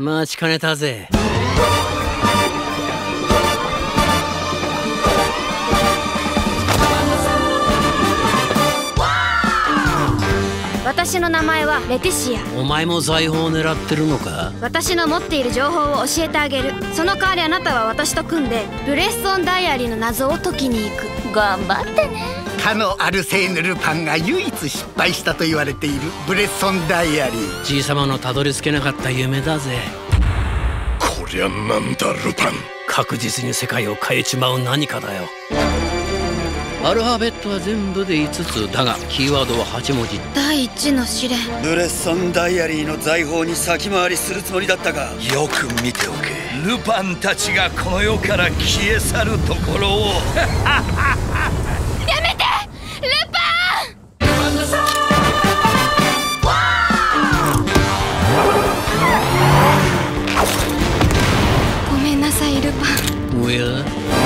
待ちかねたぜ。私の名前はレティシア。お前も財宝を狙ってるのか？私の持っている情報を教えてあげる。その代わりあなたは私と組んでブレッソンダイアリーの謎を解きに行く。頑張ってねかのアルセーヌ・ルパンが唯一失敗したと言われているブレッソンダイアリー。じい様のたどり着けなかった夢だぜ。こりゃなんだルパン。確実に世界を変えちまう何かだよ。アルファベットは全部で5つだがキーワードは8文字。第一の試練。ブレッソンダイアリーの財宝に先回りするつもりだったがよく見ておけ。ルパンたちがこの世から消え去るところを 嗯。